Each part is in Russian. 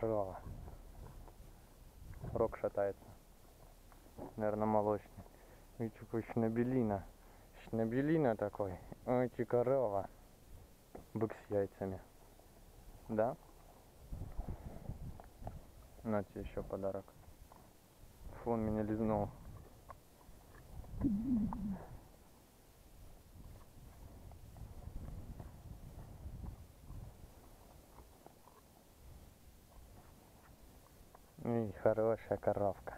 корова. Рог шатается. Наверное, молочный. Видите, какой шнабелина. Шнабелина такой. Ой, корова. Бык с яйцами. Да? На тебе еще подарок. Фу, он меня лизнул. Эй, хорошая коровка.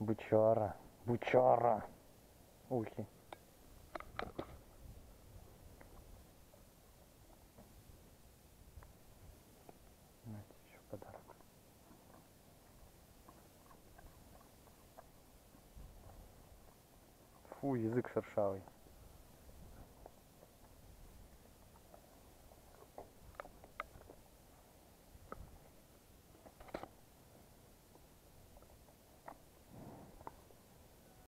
Бучара. Бучара. Ухи. Фу, язык шершавый.